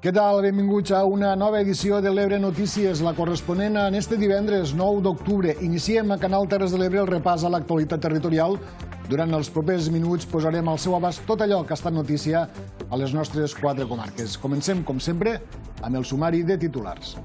Què tal? Benvinguts a una nova edició de l'Ebre Notícies, la corresponent en este divendres 9 d'octubre. Iniciem a Canal Terres de l'Ebre el repàs a l'actualitat territorial. Durant els propers minuts posarem al seu abast tot allò que ha estat notícia a les nostres quatre comarques. Comencem, com sempre, amb el sumari de titulars.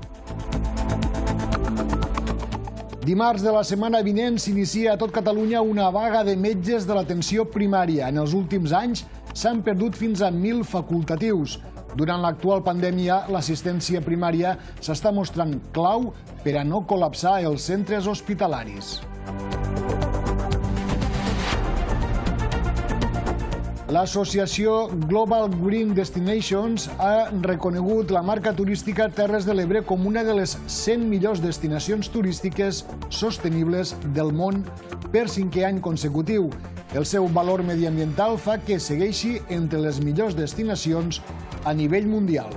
Dimarts de la setmana vinent s'inicia a tot Catalunya una vaga de metges de l'atenció primària. En els últims anys s'han perdut fins a 1.000 facultatius. Durant l'actual pandèmia, l'assistència primària s'està mostrant clau per a no col·lapsar els centres hospitalaris. L'associació Global Green Destinations ha reconegut la marca turística Terres de l'Ebre com una de les 100 millors destinacions turístiques sostenibles del món per cinquè any consecutiu. El seu valor mediambiental fa que segueixi entre les millors destinacions a nivell mundial.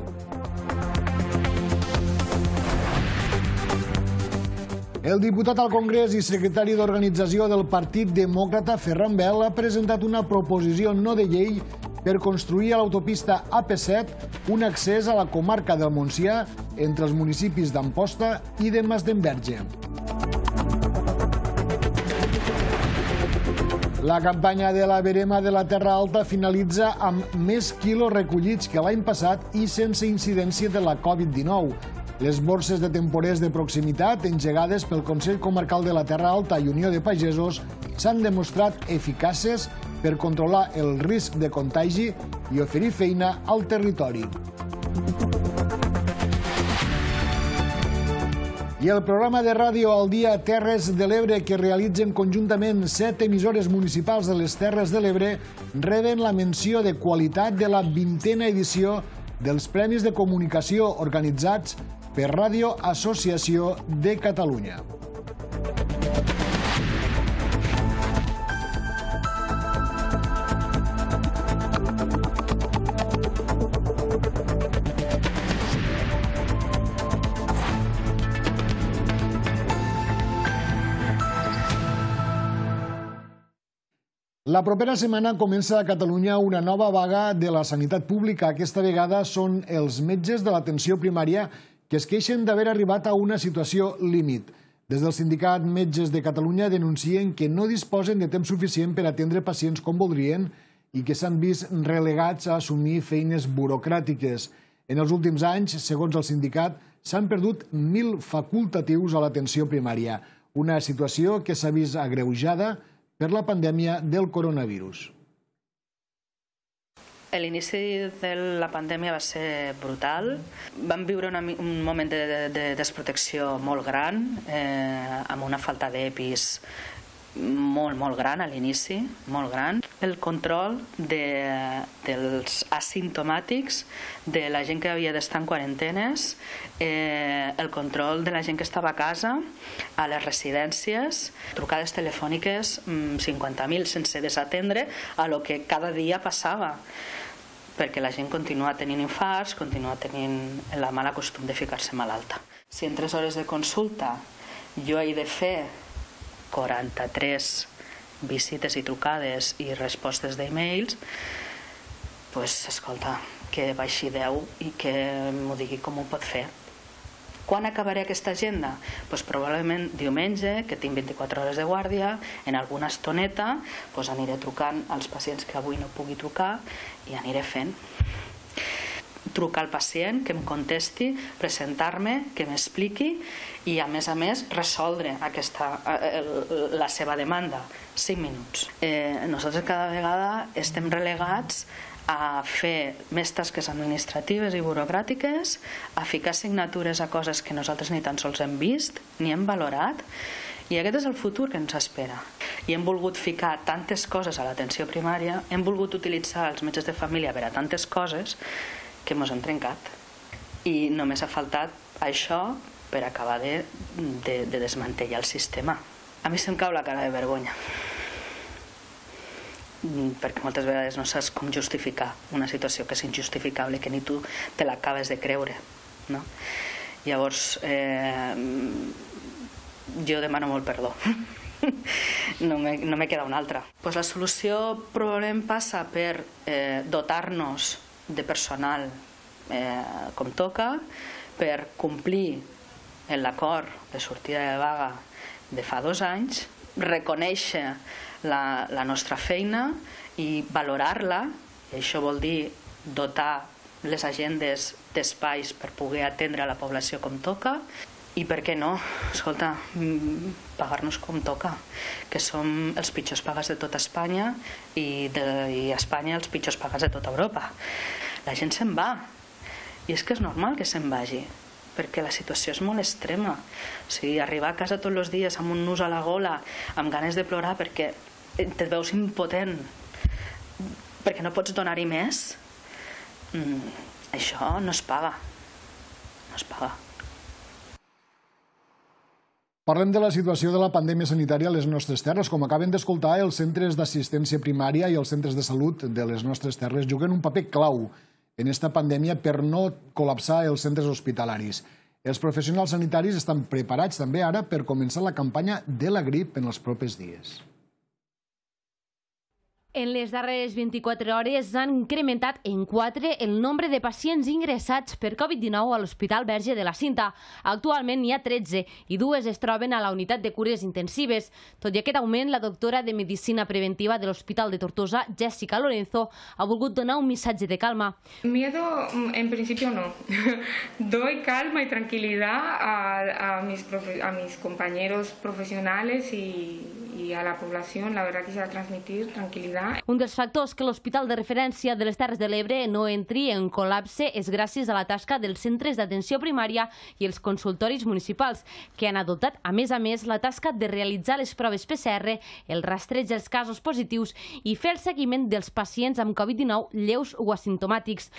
El diputat al Congrés i secretari d'Organització del Partit Demòcrata, Ferran Bel, ha presentat una proposició no de llei per construir a l'autopista AP7 un accés a la comarca del Montsià entre els municipis d'Amposta i de Masdenverge. La campanya de la verema de la Terra Alta finalitza amb més quilos recollits que l'any passat i sense incidència de la Covid-19. Les borses de temporers de proximitat engegades pel Consell Comarcal de la Terra Alta i Unió de Pagesos s'han demostrat eficaces per controlar el risc de contagi i oferir feina al territori. I el programa de ràdio al dia Terres de l'Ebre que realitzen conjuntament set emissores municipals de les Terres de l'Ebre reben la menció de qualitat de la vintena edició dels Premis de Comunicació organitzats per Ràdio Associació de Catalunya. La propera setmana comença a Catalunya una nova vaga de la sanitat pública. Aquesta vegada són els metges de l'atenció primària que es queixen d'haver arribat a una situació límit. Des del sindicat Metges de Catalunya denuncien que no disposen de temps suficient per atendre pacients com voldrien i que s'han vist relegats a assumir feines burocràtiques. En els últims anys, segons el sindicat, s'han perdut 1.000 facultatius a l'atenció primària, una situació que s'ha vist agreujada per la pandèmia del coronavirus. L'inici de la pandèmia va ser brutal. Vam viure una, un moment de, de desprotecció molt gran, eh, amb una falta d'EPIs molt, molt gran a l'inici, molt gran. El control de, dels asimptomàtics, de la gent que havia d'estar en quarantenes, eh, el control de la gent que estava a casa, a les residències, trucades telefòniques, 50.000 mm, sense desatendre a lo que cada dia passava perquè la gent continua tenint infarts, continua tenint la mala costum de ficar-se malalta. Si en 3 hores de consulta jo he de fer 43 visites i trucades i respostes d'e-mails, pues, escolta, que baixi 10 i que m'ho digui com ho pot fer. Quan acabaré aquesta agenda? Pues probablement diumenge, que tinc 24 hores de guàrdia, en alguna estoneta pues aniré trucant als pacients que avui no pugui trucar i aniré fent trucar al pacient, que em contesti, presentar-me, que m'expliqui i, a més a més, resoldre aquesta, eh, la seva demanda. 5 minuts. Eh, nosaltres cada vegada estem relegats a fer més tasques administratives i burocràtiques, a ficar signatures a coses que nosaltres ni tan sols hem vist ni hem valorat, i aquest és el futur que ens espera. I hem volgut ficar tantes coses a l'atenció primària, hem volgut utilitzar els metges de família per a tantes coses, que ens han trencat. I només ha faltat això per acabar de, de, de desmantellar el sistema. A mi se'm cau la cara de vergonya. Mm, perquè moltes vegades no saps com justificar una situació que és injustificable, que ni tu te l'acabes de creure. No? Llavors, eh, jo demano molt perdó. no me, no me queda una altra. Pues la solució probablement passa per eh, dotar-nos de personal eh, com toca, per complir l'acord de sortida de vaga de fa dos anys, reconèixer la, la nostra feina i valorar-la, això vol dir dotar les agendes d'espais per poder atendre la població com toca i per què no? Escolta, pagar-nos com toca, que som els pitjors pagats de tota Espanya i, de, i Espanya els pitjors pagats de tota Europa. La gent se'n va, i és que és normal que se'n vagi, perquè la situació és molt extrema. O sigui, arribar a casa tots els dies amb un nus a la gola, amb ganes de plorar perquè et veus impotent, perquè no pots donar-hi més, mm, això no es paga. No es paga. Parlem de la situació de la pandèmia sanitària a les nostres terres. Com acaben d'escoltar, els centres d'assistència primària i els centres de salut de les nostres terres juguen un paper clau en esta pandèmia per no col·lapsar els centres hospitalaris. Els professionals sanitaris estan preparats també ara per començar la campanya de la grip en els propers dies. En les darreres 24 hores s'han incrementat en 4 el nombre de pacients ingressats per Covid-19 a l'Hospital Verge de la Cinta. Actualment n'hi ha 13 i dues es troben a la unitat de cures intensives. Tot i aquest augment, la doctora de Medicina Preventiva de l'Hospital de Tortosa, Jessica Lorenzo, ha volgut donar un missatge de calma. Miedo, en principio no. Doy calma y tranquilidad a, a, mis, a mis compañeros profesionales y, y a la población. La verdad quisiera transmitir tranquilidad un dels factors que l'Hospital de Referència de les Terres de l'Ebre no entri en col·lapse és gràcies a la tasca dels centres d'atenció primària i els consultoris municipals, que han adoptat, a més a més, la tasca de realitzar les proves PCR, el rastreig dels casos positius i fer el seguiment dels pacients amb Covid-19 lleus o asimptomàtics.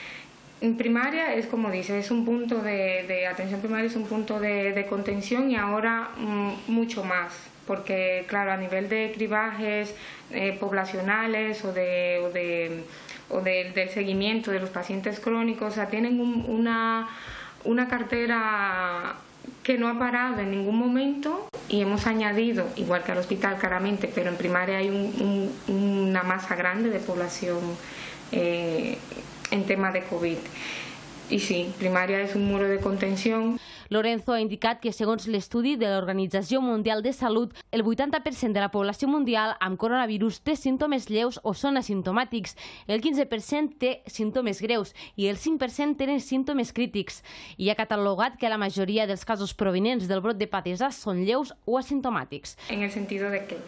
En primaria es como dice, es un punto de, de atención primaria, es un punto de, de contención y ahora mmm, mucho más, porque claro, a nivel de cribajes eh, poblacionales o, de, o, de, o de, del seguimiento de los pacientes crónicos, o sea, tienen un, una, una cartera que no ha parado en ningún momento y hemos añadido, igual que al hospital claramente, pero en primaria hay un, un, una masa grande de población eh, en tema de COVID. I sí, primària és un muro de contenció. Lorenzo ha indicat que, segons l'estudi de l'Organització Mundial de Salut, el 80% de la població mundial amb coronavirus té símptomes lleus o són asimptomàtics, el 15% té símptomes greus i el 5% tenen símptomes crítics. I ha catalogat que la majoria dels casos provenents del brot de patesa són lleus o asimptomàtics. En el sentido de que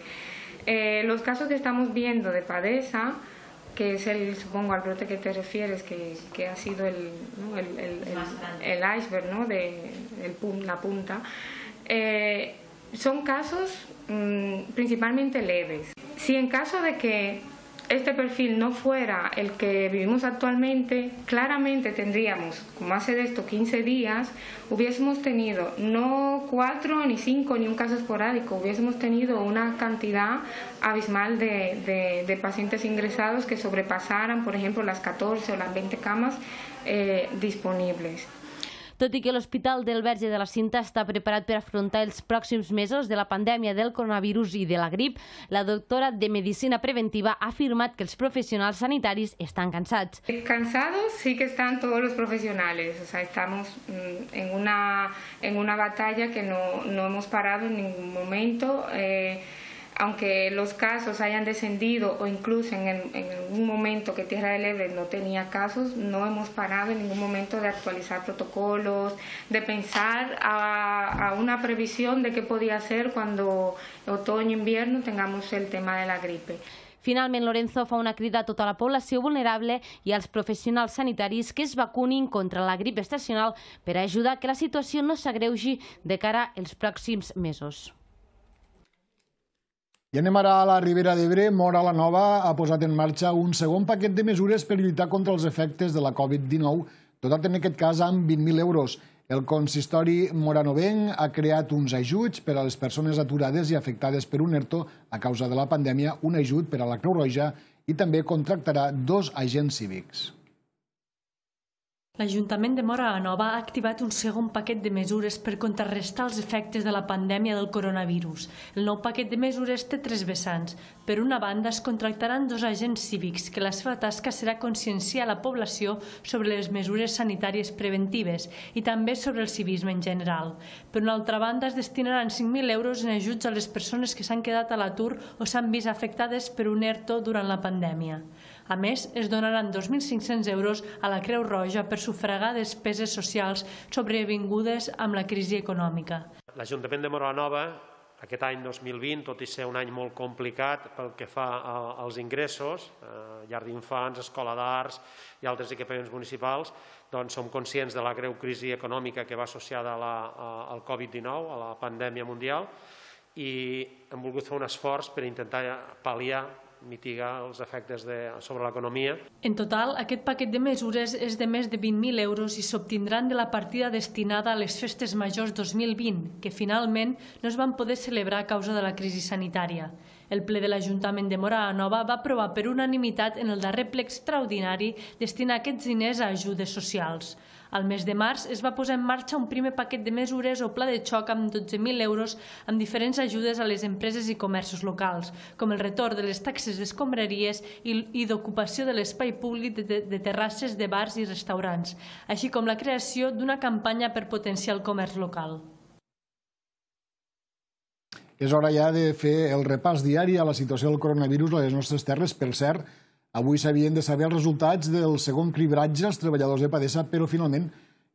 eh, los casos que estamos viendo de padesa que es el, supongo, al brote que te refieres, que, que ha sido el, ¿no? el, el, el, iceberg, ¿no? de el, la punta, eh, son casos mmm, principalmente leves. Si en caso de que este perfil no fuera el que vivimos actualmente, claramente tendríamos, como hace de esto 15 días, hubiésemos tenido no cuatro, ni cinco, ni un caso esporádico, hubiésemos tenido una cantidad abismal de pacientes ingresados que sobrepasaran, por ejemplo, las 14 o las 20 camas eh, disponibles. Tot i que l'Hospital del Verge de la Cinta està preparat per afrontar els pròxims mesos de la pandèmia del coronavirus i de la grip, la doctora de Medicina Preventiva ha afirmat que els professionals sanitaris estan cansats. Cansados sí que están todos los profesionales, o sea, estamos mm, en una, en una batalla que no, no hemos parado en ningún momento. Eh, aunque los casos hayan descendido o incluso en, el, un momento que Tierra del Ebre no tenía casos, no hemos parado en ningún momento de actualizar protocolos, de pensar a, una previsión de qué podía ser cuando otoño-invierno tengamos el tema de la gripe. Finalment, Lorenzo fa una crida a tota la població vulnerable i als professionals sanitaris que es vacunin contra la grip estacional per ajudar que la situació no s'agreugi de cara als pròxims mesos. I anem ara a la Ribera d'Ebre. Mora la Nova ha posat en marxa un segon paquet de mesures per lluitar contra els efectes de la Covid-19, dotat en aquest cas amb 20.000 euros. El consistori moranovenc ha creat uns ajuts per a les persones aturades i afectades per un ERTO a causa de la pandèmia, un ajut per a la Creu Roja i també contractarà dos agents cívics. L'Ajuntament de Mora Nova ha activat un segon paquet de mesures per contrarrestar els efectes de la pandèmia del coronavirus. El nou paquet de mesures té tres vessants. Per una banda, es contractaran dos agents cívics, que la seva tasca serà conscienciar la població sobre les mesures sanitàries preventives i també sobre el civisme en general. Per una altra banda, es destinaran 5.000 euros en ajuts a les persones que s'han quedat a l'atur o s'han vist afectades per un ERTO durant la pandèmia. A més, es donaran 2.500 euros a la Creu Roja per sufragar despeses socials sobrevingudes amb la crisi econòmica. L'Ajuntament de Moranova aquest any 2020, tot i ser un any molt complicat pel que fa als ingressos, eh, llar d'infants, escola d'arts i altres equipaments municipals, doncs som conscients de la greu crisi econòmica que va associada a la, al Covid-19, a la pandèmia mundial, i hem volgut fer un esforç per intentar pal·liar mitigar els efectes de, sobre l'economia. En total, aquest paquet de mesures és de més de 20.000 euros i s'obtindran de la partida destinada a les festes majors 2020, que finalment no es van poder celebrar a causa de la crisi sanitària. El ple de l'Ajuntament de Mora Nova va aprovar per unanimitat en el darrer ple extraordinari destinar aquests diners a ajudes socials. Al mes de març es va posar en marxa un primer paquet de mesures o pla de xoc amb 12.000 euros amb diferents ajudes a les empreses i comerços locals, com el retorn de les taxes d'escombraries i, d'ocupació de l'espai públic de terrasses de bars i restaurants, així com la creació d'una campanya per potenciar el comerç local. És hora ja de fer el repàs diari a la situació del coronavirus a les nostres terres. Per cert, Avui s'havien de saber els resultats del segon cribratge als treballadors de Padesa, però finalment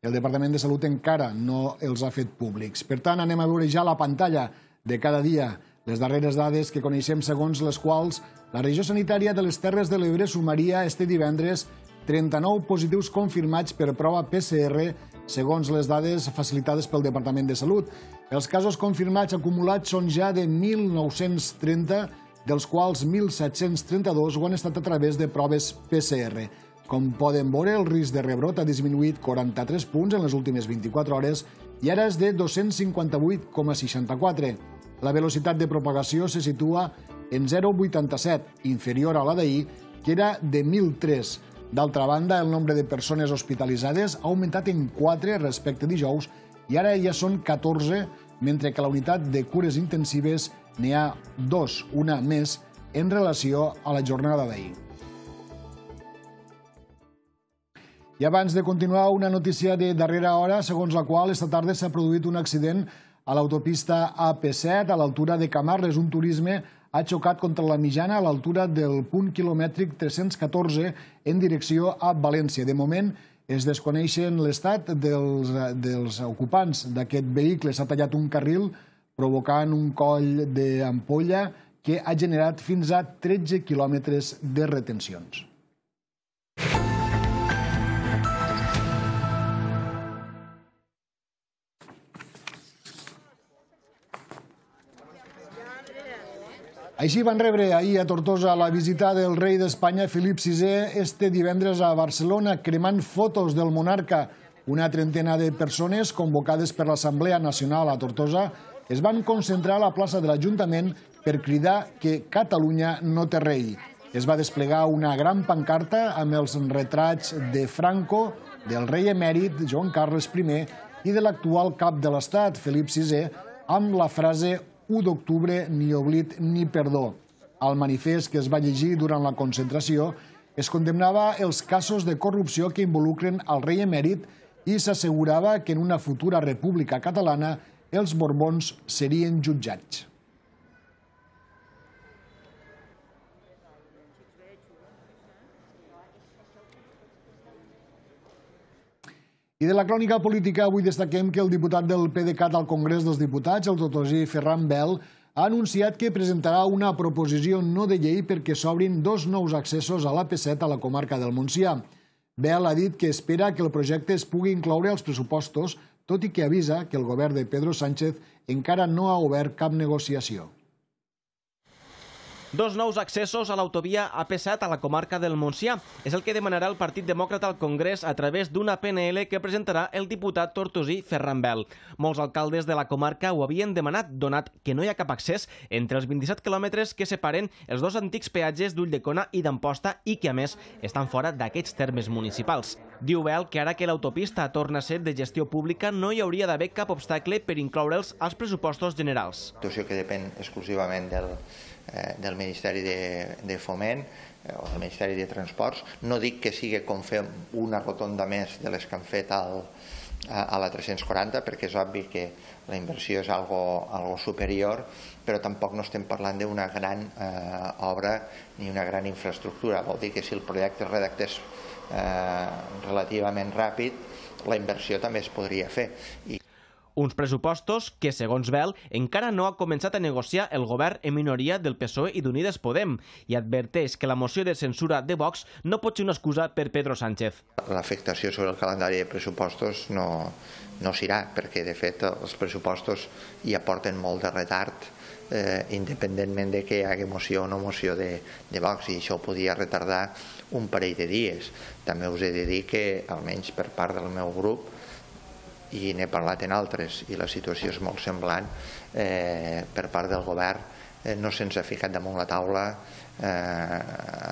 el Departament de Salut encara no els ha fet públics. Per tant, anem a veure ja la pantalla de cada dia les darreres dades que coneixem segons les quals la regió sanitària de les Terres de l'Ebre sumaria este divendres 39 positius confirmats per prova PCR segons les dades facilitades pel Departament de Salut. Els casos confirmats acumulats són ja de 1.930 dels quals 1.732 ho han estat a través de proves PCR. Com poden veure, el risc de rebrot ha disminuït 43 punts en les últimes 24 hores i ara és de 258,64. La velocitat de propagació se situa en 0,87, inferior a la d'ahir, que era de 1.003. D'altra banda, el nombre de persones hospitalitzades ha augmentat en 4 respecte dijous i ara ja són 14, mentre que la unitat de cures intensives n'hi ha dos, una més, en relació a la jornada d'ahir. I abans de continuar, una notícia de darrera hora, segons la qual esta tarda s'ha produït un accident a l'autopista AP7 a l'altura de Camarles. Un turisme ha xocat contra la mitjana a l'altura del punt quilomètric 314 en direcció a València. De moment, es desconeixen l'estat dels, dels ocupants d'aquest vehicle. S'ha tallat un carril provocant un coll d'ampolla que ha generat fins a 13 quilòmetres de retencions. Així van rebre ahir a Tortosa la visita del rei d'Espanya, Felip VI, este divendres a Barcelona, cremant fotos del monarca. Una trentena de persones convocades per l'Assemblea Nacional a Tortosa es van concentrar a la plaça de l'Ajuntament per cridar que Catalunya no té rei. Es va desplegar una gran pancarta amb els retrats de Franco, del rei emèrit Joan Carles I i de l'actual cap de l'Estat, Felip VI, amb la frase 1 d'octubre, ni oblit ni perdó. Al manifest que es va llegir durant la concentració es condemnava els casos de corrupció que involucren el rei emèrit i s'assegurava que en una futura república catalana els Borbons serien jutjats. I de la crònica política avui destaquem que el diputat del PDeCAT al Congrés dels Diputats, el doctor Ferran Bel, ha anunciat que presentarà una proposició no de llei perquè s'obrin dos nous accessos a l'AP7 a la comarca del Montsià. Bel ha dit que espera que el projecte es pugui incloure als pressupostos tot i que avisa que el govern de Pedro Sánchez encara no ha obert cap negociació. Dos nous accessos a l'autovia AP7 a la comarca del Montsià. És el que demanarà el Partit Demòcrata al Congrés a través d'una PNL que presentarà el diputat tortosí Ferran Bel. Molts alcaldes de la comarca ho havien demanat, donat que no hi ha cap accés entre els 27 quilòmetres que separen els dos antics peatges d'Ulldecona i d'Amposta i que, a més, estan fora d'aquests termes municipals. Diu Bel que ara que l'autopista torna a ser de gestió pública no hi hauria d'haver cap obstacle per incloure'ls als pressupostos generals. Situació que depèn exclusivament del, del Ministeri de, de Foment eh, o del Ministeri de Transports. No dic que sigui com fer una rotonda més de les que han fet al, a, a la 340 perquè és obvi que la inversió és algo, algo superior però tampoc no estem parlant d'una gran eh, obra ni una gran infraestructura. Vol dir que si el projecte es redactés eh, relativament ràpid la inversió també es podria fer. I uns pressupostos que, segons Bel, encara no ha començat a negociar el govern en minoria del PSOE i d'Unides Podem i adverteix que la moció de censura de Vox no pot ser una excusa per Pedro Sánchez. L'afectació sobre el calendari de pressupostos no, no s'irà, perquè de fet els pressupostos ja porten molt de retard eh, independentment de que hi hagi moció o no moció de, de Vox i això podia retardar un parell de dies. També us he de dir que, almenys per part del meu grup, i n'he parlat en altres i la situació és molt semblant eh, per part del govern eh, no se'ns ha ficat damunt la taula eh,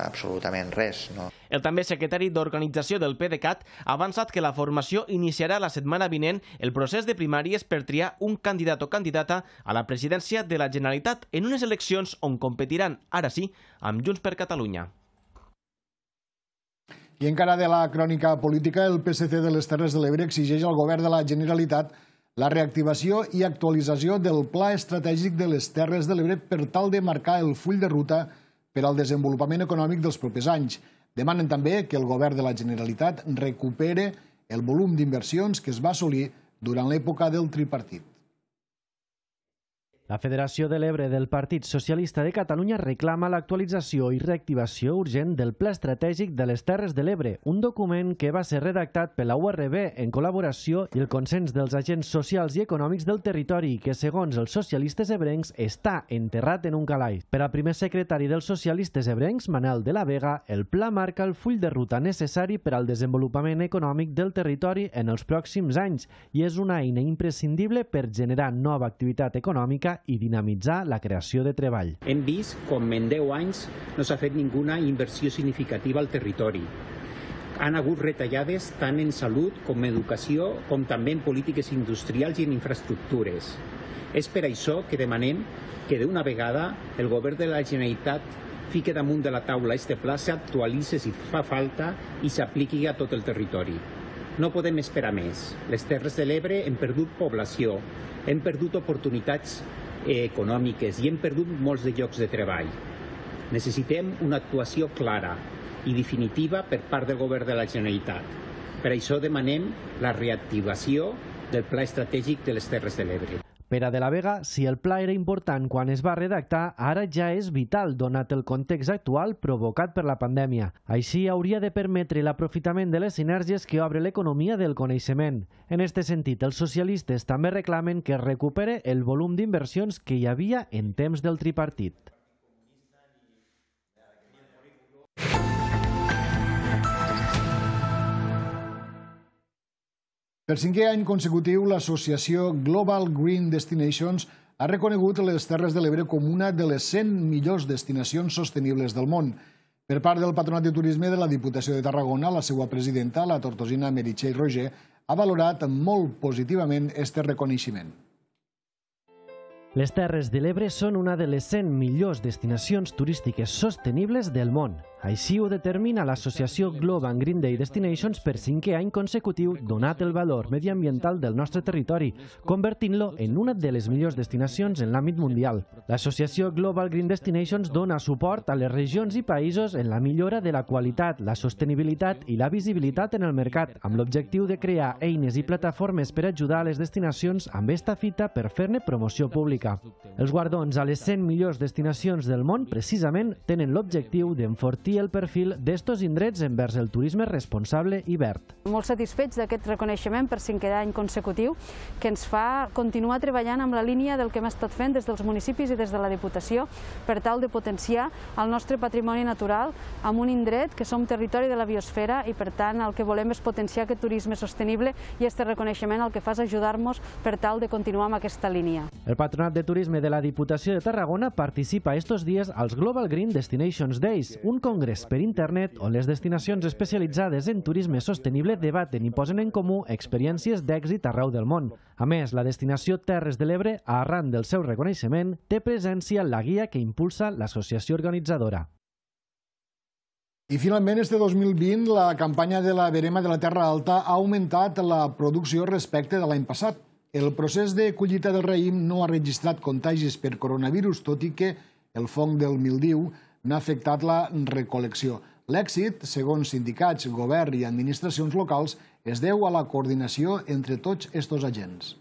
absolutament res. El també secretari d'Organització del PDeCAT ha avançat que la formació iniciarà la setmana vinent el procés de primàries per triar un candidat o candidata a la presidència de la Generalitat en unes eleccions on competiran, ara sí, amb Junts per Catalunya. I encara de la crònica política, el PSC de les Terres de l'Ebre exigeix al govern de la Generalitat la reactivació i actualització del Pla Estratègic de les Terres de l'Ebre per tal de marcar el full de ruta per al desenvolupament econòmic dels propers anys. Demanen també que el govern de la Generalitat recupere el volum d'inversions que es va assolir durant l'època del tripartit. La Federació de l'Ebre del Partit Socialista de Catalunya reclama l'actualització i reactivació urgent del Pla Estratègic de les Terres de l'Ebre, un document que va ser redactat per la URB en col·laboració i el consens dels agents socials i econòmics del territori que, segons els socialistes ebrencs, està enterrat en un calaix. Per al primer secretari dels socialistes ebrencs, Manel de la Vega, el pla marca el full de ruta necessari per al desenvolupament econòmic del territori en els pròxims anys i és una eina imprescindible per generar nova activitat econòmica i dinamitzar la creació de treball. Hem vist com en 10 anys no s'ha fet ninguna inversió significativa al territori. Han hagut retallades tant en salut com en educació, com també en polítiques industrials i en infraestructures. És per això que demanem que d'una vegada el govern de la Generalitat fique damunt de la taula este pla, s'actualitzi si fa falta i s'apliqui a tot el territori. No podem esperar més. Les Terres de l'Ebre hem perdut població, hem perdut oportunitats econòmiques i hem perdut molts de llocs de treball. Necessitem una actuació clara i definitiva per part del govern de la Generalitat. Per això demanem la reactivació del Pla Estratègic de les Terres de l'Ebre. Per a De la Vega, si el pla era important quan es va redactar, ara ja és vital, donat el context actual provocat per la pandèmia. Així, hauria de permetre l'aprofitament de les sinergies que obre l'economia del coneixement. En este sentit, els socialistes també reclamen que es recupere el volum d'inversions que hi havia en temps del tripartit. Per cinquè any consecutiu, l'associació Global Green Destinations ha reconegut les Terres de l'Ebre com una de les 100 millors destinacions sostenibles del món. Per part del Patronat de Turisme de la Diputació de Tarragona, la seva presidenta, la tortosina Meritxell Roger, ha valorat molt positivament este reconeixement. Les Terres de l'Ebre són una de les 100 millors destinacions turístiques sostenibles del món. Així ho determina l'associació Global Green Day Destinations per cinquè any consecutiu donat el valor mediambiental del nostre territori, convertint-lo en una de les millors destinacions en l'àmbit mundial. L'associació Global Green Destinations dona suport a les regions i països en la millora de la qualitat, la sostenibilitat i la visibilitat en el mercat, amb l'objectiu de crear eines i plataformes per ajudar a les destinacions amb esta fita per fer-ne promoció pública. Els guardons a les 100 millors destinacions del món precisament tenen l'objectiu d'enfortir i el perfil d'estos indrets envers el turisme responsable i verd. Molt satisfets d'aquest reconeixement per cinquè any consecutiu que ens fa continuar treballant amb la línia del que hem estat fent des dels municipis i des de la Diputació per tal de potenciar el nostre patrimoni natural amb un indret que som territori de la biosfera i per tant el que volem és potenciar aquest turisme sostenible i aquest reconeixement el que fa és ajudar-nos per tal de continuar amb aquesta línia. El Patronat de Turisme de la Diputació de Tarragona participa estos dies als Global Green Destinations Days, un congrés per internet on les destinacions especialitzades en turisme sostenible debaten i posen en comú experiències d'èxit arreu del món. A més, la destinació Terres de l'Ebre, arran del seu reconeixement, té presència en la guia que impulsa l'associació organitzadora. I finalment, este 2020, la campanya de la verema de la Terra Alta ha augmentat la producció respecte de l'any passat. El procés de collita del raïm no ha registrat contagis per coronavirus, tot i que el fong del mildiu n'ha afectat la recolecció. L'èxit, segons sindicats, govern i administracions locals, es deu a la coordinació entre tots estos agents.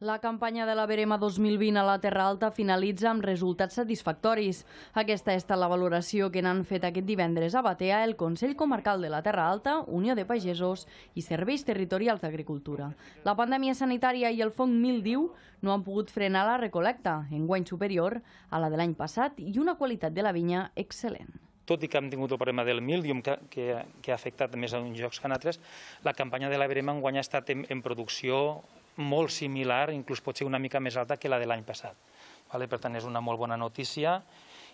La campanya de la Verema 2020 a la Terra Alta finalitza amb resultats satisfactoris. Aquesta ha estat la valoració que n'han fet aquest divendres a Batea el Consell Comarcal de la Terra Alta, Unió de Pagesos i Serveis Territorials d'Agricultura. La pandèmia sanitària i el fong mildiu no han pogut frenar la recolecta, en guany superior a la de l'any passat i una qualitat de la vinya excel·lent tot i que hem tingut el problema del mildium que, que, que ha afectat més a uns jocs que en altres, la campanya de la Verema enguany ha estat en, en producció molt similar, inclús pot ser una mica més alta que la de l'any passat. Vale? Per tant, és una molt bona notícia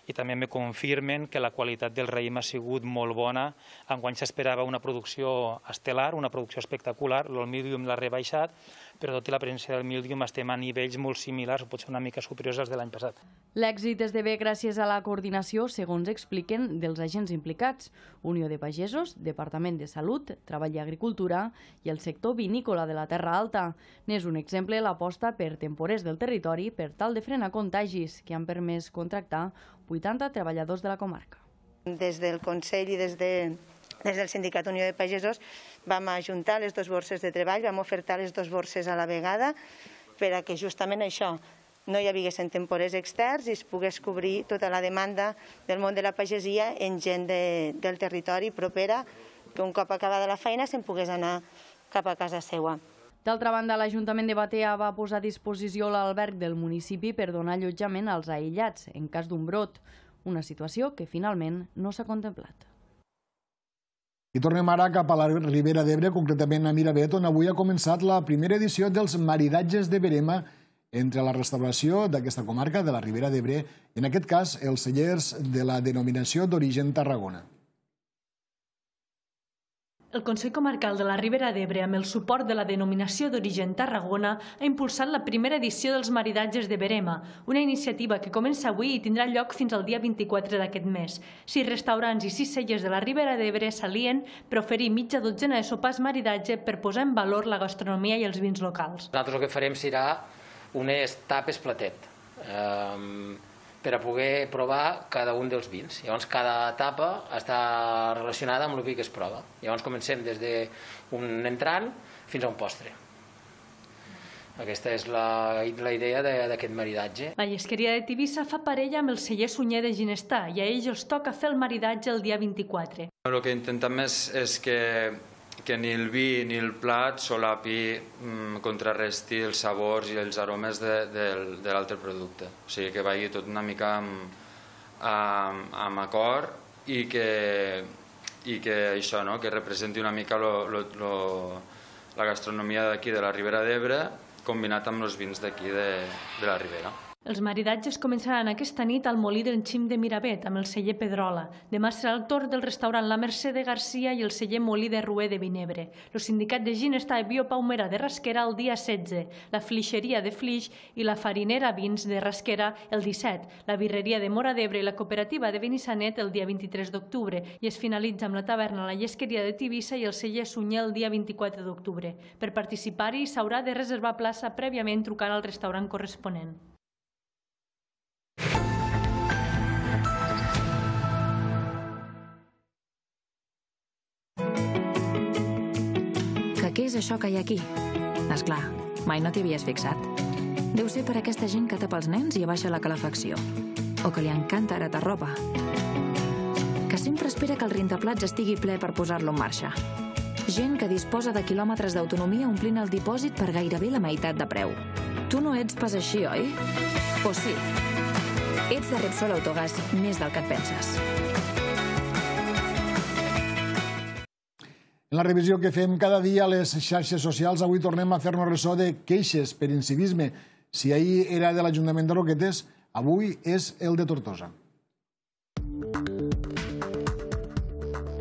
i també me confirmen que la qualitat del raïm ha sigut molt bona. Enguany s'esperava una producció estel·lar, una producció espectacular, el medium l'ha rebaixat, però tot i la presència del Mildium estem a nivells molt similars o potser una mica superiors als de l'any passat. L'èxit esdevé gràcies a la coordinació, segons expliquen, dels agents implicats, Unió de Pagesos, Departament de Salut, Treball i Agricultura i el sector vinícola de la Terra Alta. N'és un exemple l'aposta per temporers del territori per tal de frenar contagis que han permès contractar 80 treballadors de la comarca. Des del Consell i des de des del Sindicat Unió de Pagesos vam ajuntar les dues borses de treball, vam ofertar les dues borses a la vegada per a que justament això no hi haguessin temporers externs i es pogués cobrir tota la demanda del món de la pagesia en gent de, del territori propera que un cop acabada la feina se'n pogués anar cap a casa seva. D'altra banda, l'Ajuntament de Batea va posar a disposició l'alberg del municipi per donar allotjament als aïllats en cas d'un brot, una situació que finalment no s'ha contemplat. I tornem ara cap a la Ribera d'Ebre, concretament a Miravet, on avui ha començat la primera edició dels maridatges de Berema entre la restauració d'aquesta comarca de la Ribera d'Ebre, en aquest cas els cellers de la denominació d'origen Tarragona. El Consell Comarcal de la Ribera d'Ebre, amb el suport de la denominació d'origen Tarragona, ha impulsat la primera edició dels maridatges de Berema, una iniciativa que comença avui i tindrà lloc fins al dia 24 d'aquest mes. Sis restaurants i sis cellers de la Ribera d'Ebre s'alien per oferir mitja dotzena de sopars maridatge per posar en valor la gastronomia i els vins locals. Nosaltres el que farem serà unes tapes platet. Um, per a poder provar cada un dels vins. Llavors, cada etapa està relacionada amb el vi que es prova. Llavors, comencem des d'un entrant fins a un postre. Aquesta és la, la idea d'aquest maridatge. La llesqueria de Tivissa fa parella amb el celler Sunyer de Ginestà i a ells els toca fer el maridatge el dia 24. El que intentem és, és que que ni el vi ni el plat solapi mm, contrarresti els sabors i els aromes de, de, de l'altre producte. O sigui, que vagi tot una mica amb, amb, amb acord i que, i que això, no? que representi una mica lo, lo, lo, la gastronomia d'aquí de la Ribera d'Ebre combinat amb els vins d'aquí de, de la Ribera. Els maridatges començaran aquesta nit al Molí del Xim de Miravet, amb el celler Pedrola. Demà serà el torn del restaurant La Mercè de Garcia i el celler Molí de Rué de Vinebre. El sindicat de Ginestà i Biopaumera de Rasquera el dia 16, la flixeria de Flix i la farinera Vins de Rasquera el 17, la birreria de Mora d'Ebre i la cooperativa de Benissanet el dia 23 d'octubre i es finalitza amb la taverna La Llesqueria de Tivissa i el celler Sunyer el dia 24 d'octubre. Per participar-hi s'haurà de reservar plaça prèviament trucant al restaurant corresponent. Què és això que hi ha aquí? És clar, mai no t'hi havies fixat. Deu ser per aquesta gent que tapa els nens i abaixa la calefacció. O que li encanta heretar roba. que sempre espera que el rentaplats estigui ple per posar-lo en marxa. Gent que disposa de quilòmetres d'autonomia omplint el dipòsit per gairebé la meitat de preu. Tu no ets pas així, oi? O sí? Ets de Repsol Autogàs més del que et penses. En la revisió que fem cada dia a les xarxes socials, avui tornem a fer-nos ressò de queixes per incivisme. Si ahir era de l'Ajuntament de Roquetes, avui és el de Tortosa.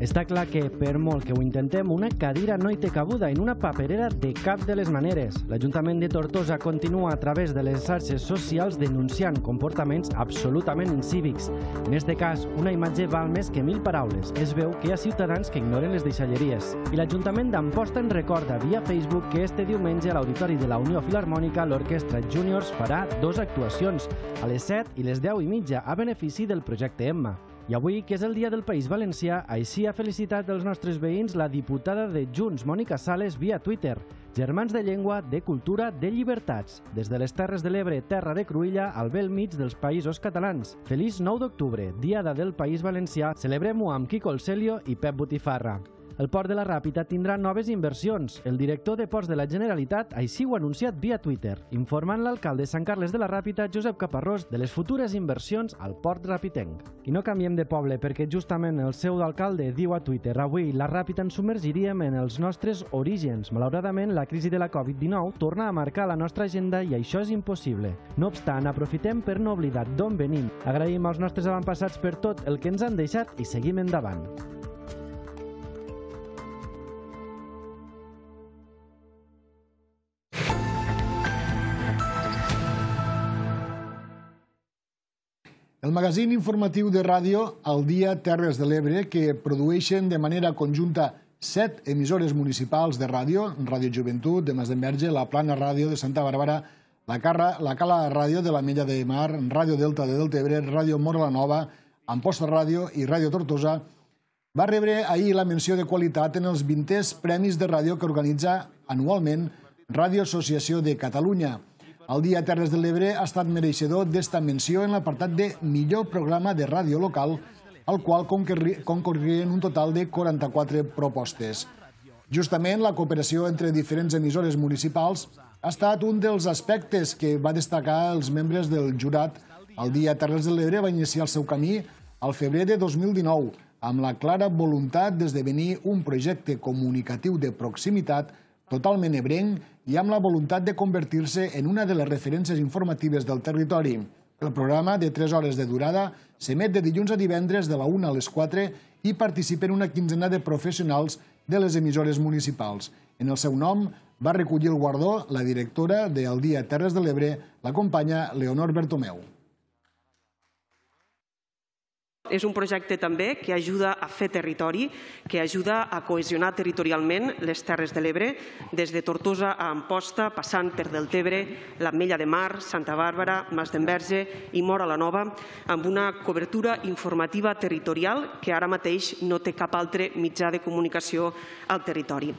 Està clar que, per molt que ho intentem, una cadira no hi té cabuda en una paperera de cap de les maneres. L'Ajuntament de Tortosa continua a través de les xarxes socials denunciant comportaments absolutament incívics. En este cas, una imatge val més que mil paraules. Es veu que hi ha ciutadans que ignoren les deixalleries. I l'Ajuntament d'Amposta en recorda via Facebook que este diumenge a l'Auditori de la Unió Filarmònica l'Orquestra Juniors farà dos actuacions, a les 7 i les 10 i mitja, a benefici del projecte Emma. I avui, que és el Dia del País Valencià, així ha felicitat els nostres veïns la diputada de Junts, Mònica Sales, via Twitter. Germans de llengua, de cultura, de llibertats. Des de les Terres de l'Ebre, terra de Cruïlla, al bel mig dels països catalans. Feliç 9 d'octubre, Diada del País Valencià. Celebrem-ho amb Quico Celio i Pep Botifarra. El port de la Ràpita tindrà noves inversions. El director de Ports de la Generalitat així ho ha anunciat via Twitter, informant l'alcalde de Sant Carles de la Ràpita, Josep Caparrós, de les futures inversions al port rapitenc. I no canviem de poble perquè justament el seu alcalde diu a Twitter avui la Ràpita ens submergiríem en els nostres orígens. Malauradament, la crisi de la Covid-19 torna a marcar la nostra agenda i això és impossible. No obstant, aprofitem per no oblidar d'on venim. Agraïm als nostres avantpassats per tot el que ens han deixat i seguim endavant. El magazín informatiu de ràdio El Dia Terres de l'Ebre, que produeixen de manera conjunta set emissores municipals de ràdio, Ràdio Joventut, de Masdenverge, la Plana Ràdio de Santa Bàrbara, la, Carra, la Cala Ràdio de la Mella de Mar, Ràdio Delta de Deltebre, Ràdio Mora la Nova, Amposta Ràdio i Ràdio Tortosa, va rebre ahir la menció de qualitat en els 20 premis de ràdio que organitza anualment Ràdio Associació de Catalunya. El Dia Terres de l'Ebre ha estat mereixedor d'esta menció en l'apartat de millor programa de ràdio local, al qual concorrien un total de 44 propostes. Justament, la cooperació entre diferents emissores municipals ha estat un dels aspectes que va destacar els membres del jurat. El Dia Terres de l'Ebre va iniciar el seu camí al febrer de 2019, amb la clara voluntat d'esdevenir un projecte comunicatiu de proximitat totalment ebrenc i amb la voluntat de convertir-se en una de les referències informatives del territori. El programa, de 3 hores de durada, s'emet de dilluns a divendres de la 1 a les 4 i participen una quinzena de professionals de les emissores municipals. En el seu nom va recollir el guardó la directora de El Dia Terres de l'Ebre, la companya Leonor Bertomeu. És un projecte també que ajuda a fer territori, que ajuda a cohesionar territorialment les Terres de l'Ebre, des de Tortosa a Amposta, passant per Deltebre, l'Ametlla de Mar, Santa Bàrbara, Mas d'Enverge i Mora la Nova, amb una cobertura informativa territorial que ara mateix no té cap altre mitjà de comunicació al territori.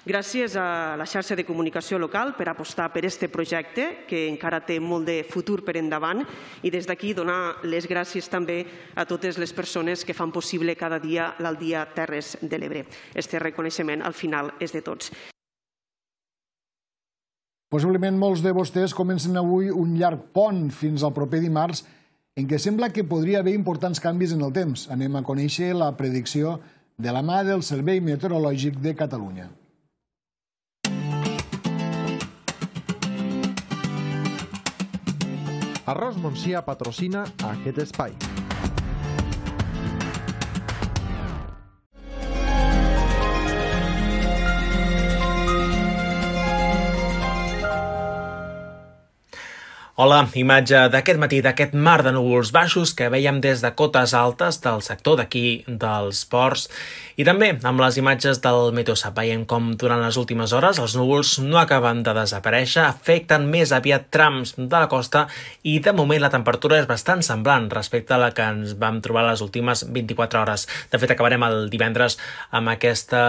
Gràcies a la xarxa de comunicació local per apostar per aquest projecte, que encara té molt de futur per endavant, i des d'aquí donar les gràcies també a totes les persones que fan possible cada dia l'Aldia Terres de l'Ebre. Este reconeixement al final és de tots. Possiblement molts de vostès comencen avui un llarg pont fins al proper dimarts en què sembla que podria haver importants canvis en el temps. Anem a conèixer la predicció de la mà del Servei Meteorològic de Catalunya. Arròs Montsià patrocina aquest espai. Hola, imatge d'aquest matí, d'aquest mar de núvols baixos que veiem des de cotes altes del sector d'aquí dels ports i també amb les imatges del Meteosat veiem com durant les últimes hores els núvols no acaben de desaparèixer, afecten més aviat trams de la costa i de moment la temperatura és bastant semblant respecte a la que ens vam trobar les últimes 24 hores. De fet, acabarem el divendres amb aquesta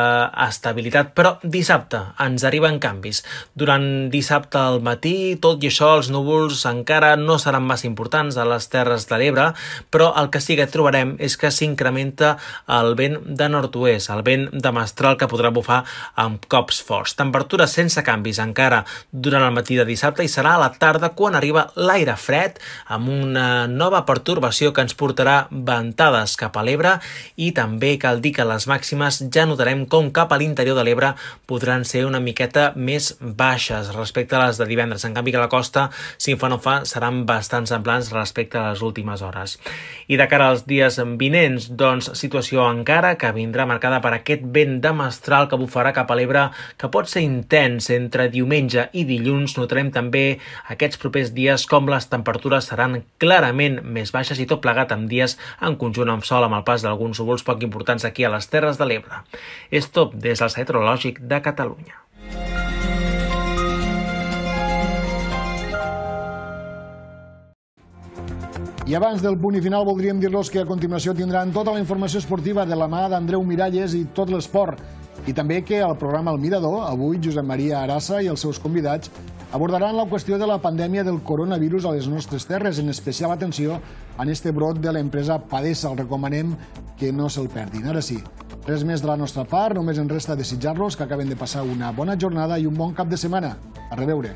estabilitat, però dissabte ens arriben canvis. Durant dissabte al matí, tot i això, els núvols encara no seran massa importants a les Terres de l'Ebre, però el que sí que trobarem és que s'incrementa el vent de nord-oest, el vent de mestral que podrà bufar amb cops forts. Temperatures sense canvis encara durant el matí de dissabte i serà a la tarda quan arriba l'aire fred amb una nova pertorbació que ens portarà ventades cap a l'Ebre i també cal dir que les màximes ja notarem com cap a l'interior de l'Ebre podran ser una miqueta més baixes respecte a les de divendres. En canvi que la costa, si fa no fa, seran bastant semblants respecte a les últimes hores. I de cara als dies vinents, doncs, situació encara que vindrà marcada per aquest vent de mestral que bufarà cap a l'Ebre, que pot ser intens entre diumenge i dilluns. Notarem també aquests propers dies com les temperatures seran clarament més baixes i tot plegat amb dies en conjunt amb sol amb el pas d'alguns núvols poc importants aquí a les Terres de l'Ebre. És tot des del Meteorològic de Catalunya. I abans del punt i final voldríem dir-los que a continuació tindran tota la informació esportiva de la mà d'Andreu Miralles i tot l'esport. I també que al programa El Mirador, avui Josep Maria Arassa i els seus convidats abordaran la qüestió de la pandèmia del coronavirus a les nostres terres, en especial atenció en este brot de l'empresa Padesa. El recomanem que no se'l perdin. Ara sí, res més de la nostra part, només en resta desitjar-los que acaben de passar una bona jornada i un bon cap de setmana. A reveure.